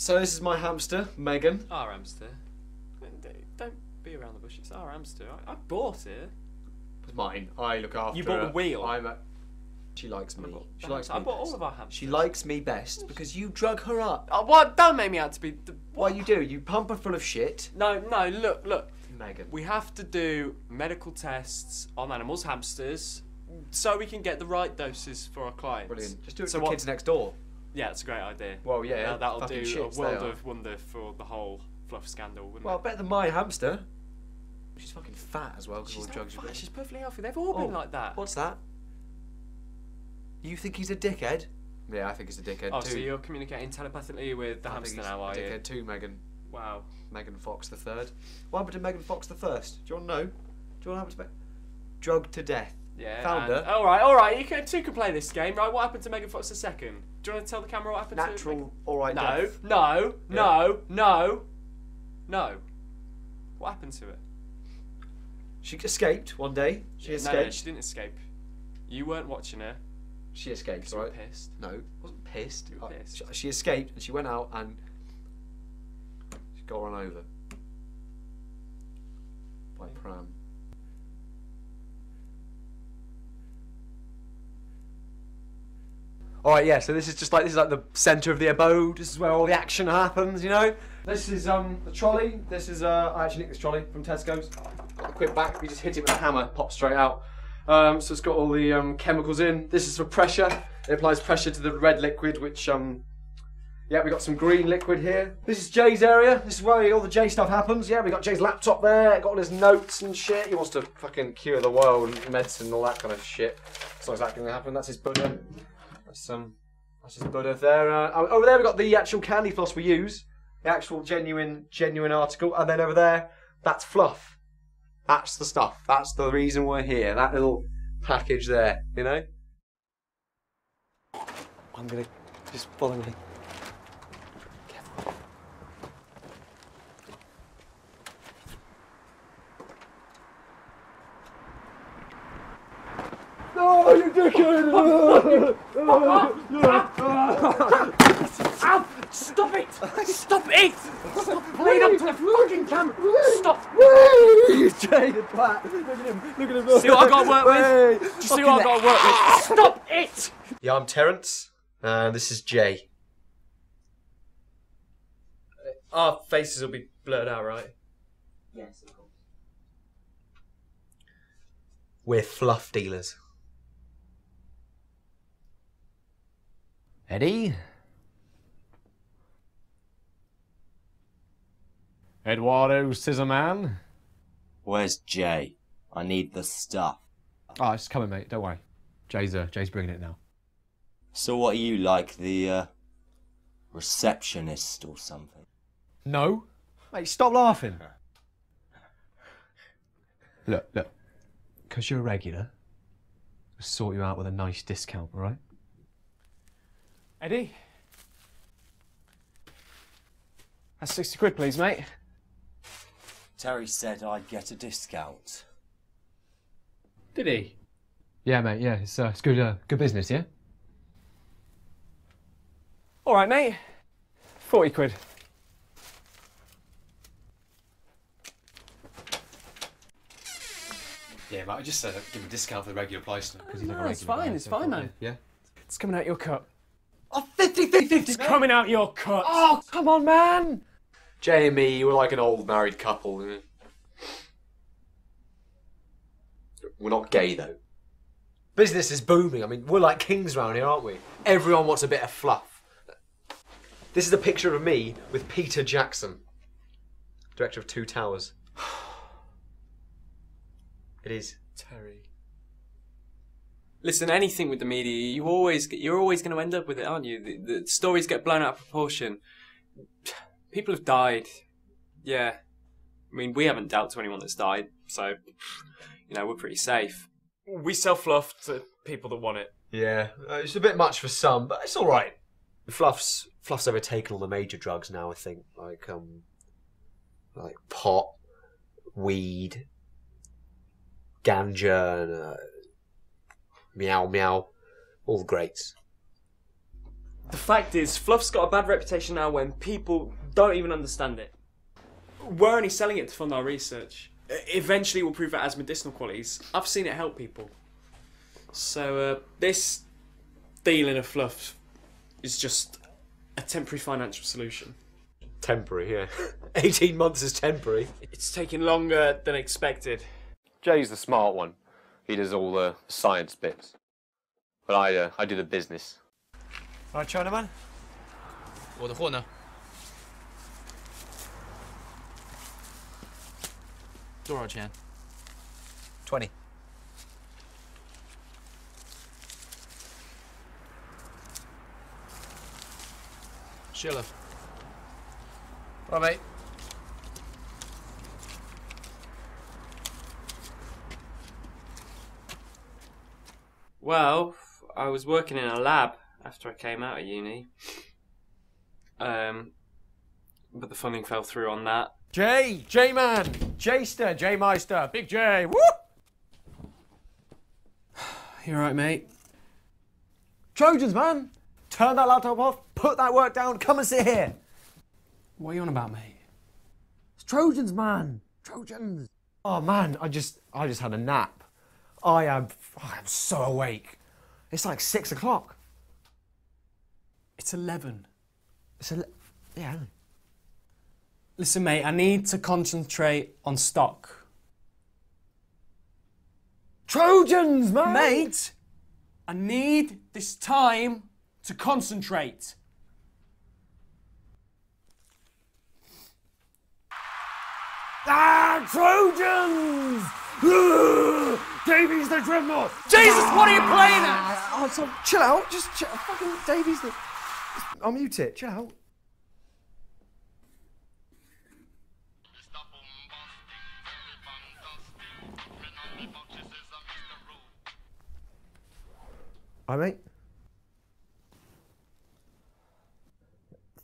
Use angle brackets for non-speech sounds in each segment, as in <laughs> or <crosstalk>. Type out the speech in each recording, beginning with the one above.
So this is my hamster, Megan. Our hamster. Don't be around the bush. It's our hamster. I, I bought it. It's mine. I look after You bought her. the wheel? I'm a... She likes me. Bought She likes hamster. I me bought all of our hamsters. She likes me best because you drug her up. Oh, what? Don't make me out to be. The, What you do? You pump her full of shit. No, no. Look, look. Megan. We have to do medical tests on animals, hamsters, so we can get the right doses for our clients. Brilliant. Just do it So for what- kids next door. Yeah, that's a great idea. Well, yeah, That, that'll do shits, a world of wonder for the whole fluff scandal, wouldn't Well, it? Well, better than my hamster. She's fucking fat as well because all She's drugs fat. She's perfectly healthy. They've all been Oh, like that. What's that? You think he's a dickhead? Yeah, I think he's a dickhead Oh, too. so you're communicating telepathically with the I hamster now, a are you? dickhead too, Megan. Wow. Megan Fox the third. What happened to Megan Fox the first? Do you want to know? Do you want to happen to me? Drugged to death. Yeah. Found and- All right, all right. You can two can play this game, right? What happened to Megan Fox the second? Do you want to tell the camera what happened to? Natural, alright No, death. no, no, no, no. What happened to it? She escaped one day. She No, escaped. no, she didn't escape. You weren't watching her. She escaped, 'cause you were right? pissed. No, wasn't pissed. Pissed. She, she escaped and she went out and she got run over All right, yeah. So this is just like this is like the centre of the abode. This is where all the action happens, you know. This is um the trolley. This is uh I actually nicked this trolley from Tesco's. Got the quick back. You just hit it with a hammer, pops straight out. Um, so it's got all the um, chemicals in. This is for pressure. It applies pressure to the red liquid, which um yeah, we got some green liquid here. This is Jay's area. This is where all the Jay stuff happens. Yeah, we got Jay's laptop there. Got all his notes and shit. He wants to fucking cure the world, medicine, all that kind of shit. It's not exactly gonna happen. That's his Buddha. That's um, that's his Buddha there. Uh, oh, over there we've got the actual candy floss we use, the actual genuine, genuine article, and then over there, that's fluff. That's the stuff. That's the reason we're here. That little package there, you know. I'm gonna just follow me. No, you dickhead! Stop it! Stop it! Stop playing up to the fucking camera! Stop! <laughs> Jay the twat! Look at him! Look at him! See what I got to work with? Do you see what I got to work with? Stop it! Yeah, I'm Terence, and this is Jay. Our faces will be blurred out, right? Yes, of course. We're fluff dealers. Eddie? Eduardo Scissorman? Where's Jay? I need the stuff. Oh, it's coming, mate. Don't worry. Jay's, uh, Jay's bringing it now. So what are you like, the uh, receptionist or something? No? Mate, stop laughing. <laughs> look, look. Because you're a regular, I'll sort you out with a nice discount, all right? Eddie? That's 60 quid, please, mate. Terry said I'd get a discount. Did he? Yeah, mate, yeah. It's, uh, it's good, uh, good business, yeah? All right, mate. 40 quid. Yeah, mate, I just said give him a discount for the regular price. Because he's No, it's fine, it's fine, man. Yeah? It's coming out your cut. Oh, 50 50 50 It's coming out your cut. Oh, come on, man! Jamie, and me, we're like an old married couple. We're not gay, though. Business is booming. I mean, we're like kings round here, aren't we? Everyone wants a bit of fluff. This is a picture of me with Peter Jackson, director of Two Towers. <sighs> It is. Terry. Listen, anything with the media, you always you're always going to end up with it, aren't you? The, the stories get blown out of proportion. People have died. Yeah, I mean, we haven't dealt to anyone that's died, so you know we're pretty safe. We sell fluff to people that want it. Yeah, uh, it's a bit much for some, but it's all right. Fluff's Fluff's overtaken all the major drugs now. I think like um, like pot, weed, ganja, and uh, meow meow, all the greats. The fact is, Fluff's got a bad reputation now when people don't even understand it. We're only selling it to fund our research. Eventually, we'll prove it has medicinal qualities. I've seen it help people. So, uh, this dealing of Fluff is just a temporary financial solution. Temporary, yeah. <laughs> 18 months is temporary. It's taking longer than expected. Jay's the smart one. He does all the science bits. But I, uh, I do the business. Right, Chinaman? 我的货呢？多少钱？ 20. 谢了。 Right, mate. Well, I was working in a lab after I came out of uni. Um, but the funding fell through on that. J, J man, Jster, J Meister, Big J, woo! <sighs> You alright, mate? Trojans, man! Turn that laptop off, put that work down, come and sit here. What are you on about, mate? It's Trojans, man. Trojans. Oh man, I just, I just had a nap. I am, I am so awake. It's like six o'clock. It's 11. It's a, yeah. Listen, mate, I need to concentrate on stock. Trojans, man. Mate, I need this time to concentrate. Ah, Trojans! <laughs> Davies the Dreadnought! Jesus, what are you playing at? Ah, oh, so chill out. Just chill. Fucking Davies the. I'll mute it. Chill out. Hi, mate.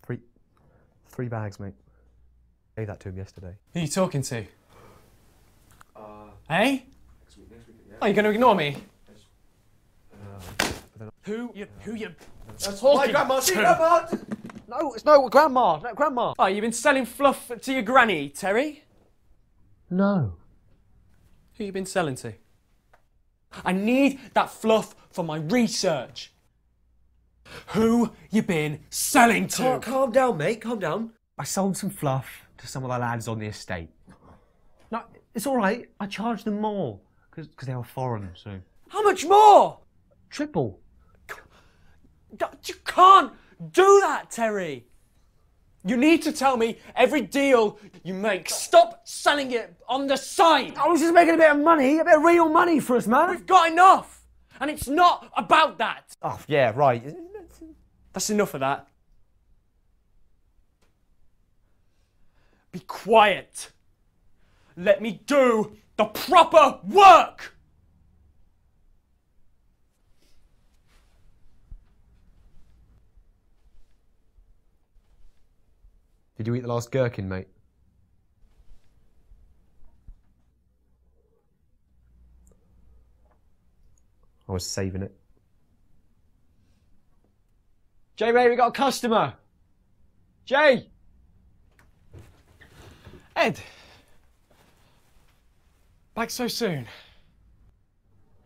Three, three bags, mate. Gave that to him yesterday. Who are you talking to? hey? Oh, Are you going to ignore me? Who you? Who you? talking grandma, to? grandma. No, it's no grandma. No, grandma. Oh, you've been selling fluff to your granny, Terry? No. Who you been selling to? I need that fluff for my research. Who you been selling to? Calm, calm down, mate. Calm down. I sold some fluff to some of the lads on the estate. No, it's all right. I charged them more because they were foreign. So How much more? triple. You can't do that, Terry. You need to tell me every deal you make. Stop selling it on the side. I was just making a bit of money, a bit of real money for us, man. We've got enough. And it's not about that. Oh yeah, right. That's enough of that. Be quiet. Let me do the proper work. Did you eat the last gherkin, mate? I was saving it. Jay, mate, we got a customer. Jay. Ed. Back so soon.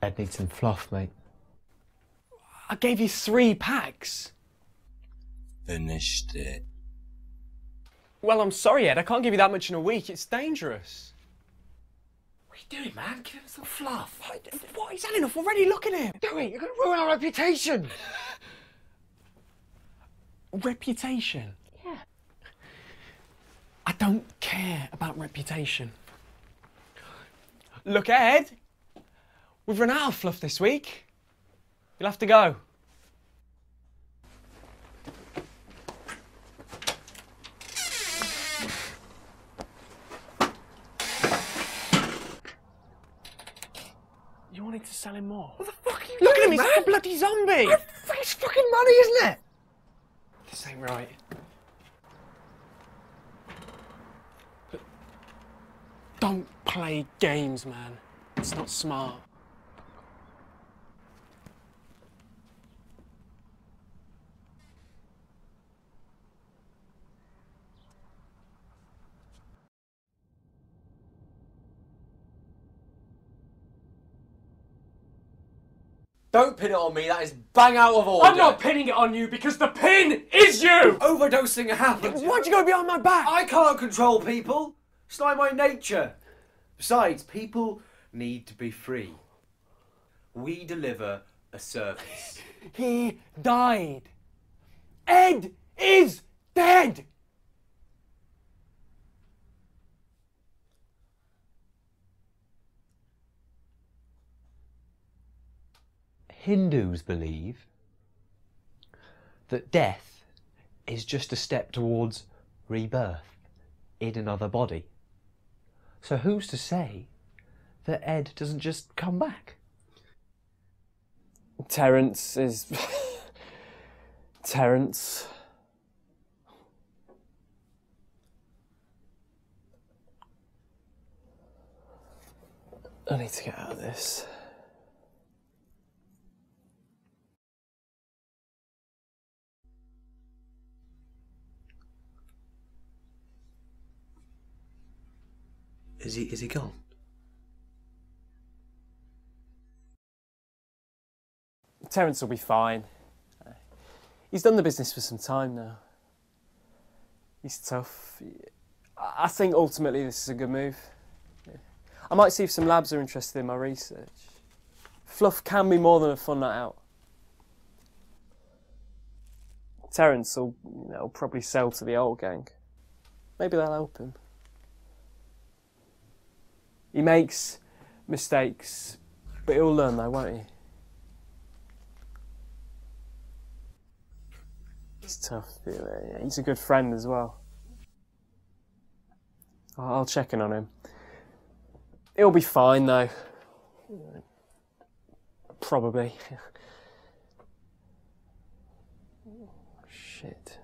Ed needs some fluff, mate. I gave you three packs. Finished it. Well, I'm sorry, Ed. I can't give you that much in a week. It's dangerous. What are you doing, man? Give him some fluff. What? He's had enough already. Look at him. Do it. You're going to ruin our reputation. Reputation. Yeah. I don't care about reputation. Look, ahead. We've run out of fluff this week. You'll have to go. You wanted to sell him more? What the fuck are you Look at him, he's man? like a bloody zombie! It's fucking money, isn't it? This ain't right. Don't play games, man. It's not smart. Don't pin it on me, that is bang out of order. I'm not pinning it on you because the pin is you! Overdosing happened. Why'd you go behind my back? I can't control people. It's not my nature. Besides, people need to be free. We deliver a service. <laughs> He died. Ed is dead. Hindus believe that death is just a step towards rebirth in another body. So who's to say that Ed doesn't just come back? Terence is. <laughs> Terence. I need to get out of this. Is he? Is he gone? Terence will be fine. He's done the business for some time now. He's tough. I think ultimately this is a good move. I might see if some labs are interested in my research. Fluff can be more than a fun night out. Terence will you know, probably sell to the old gang. Maybe they'll help him. He makes mistakes, but he'll learn though, won't he? He's tough. Eh? He's a good friend as well. I'll I'll check in on him. He'll be fine though. Probably. <laughs> Shit.